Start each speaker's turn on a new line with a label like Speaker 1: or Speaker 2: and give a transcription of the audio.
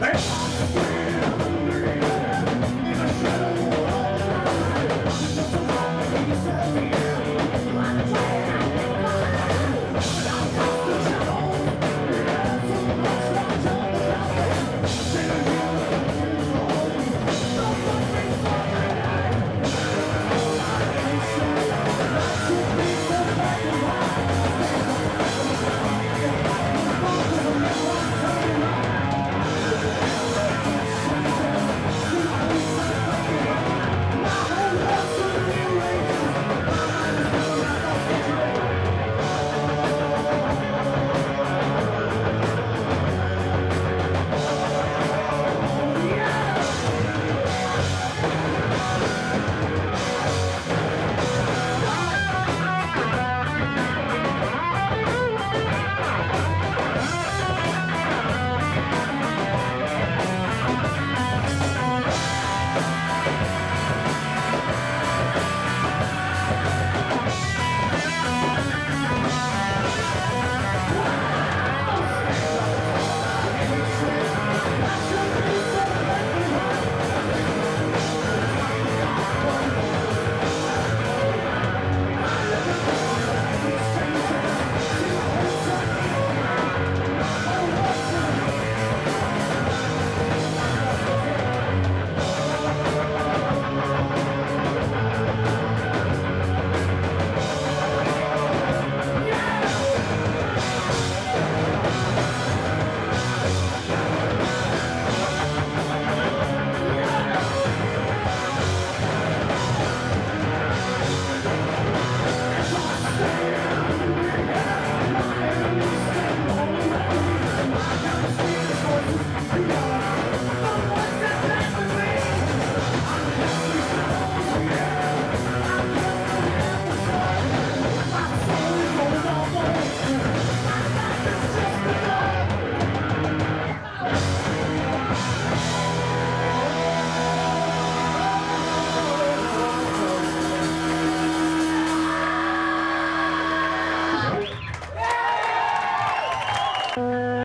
Speaker 1: Bam!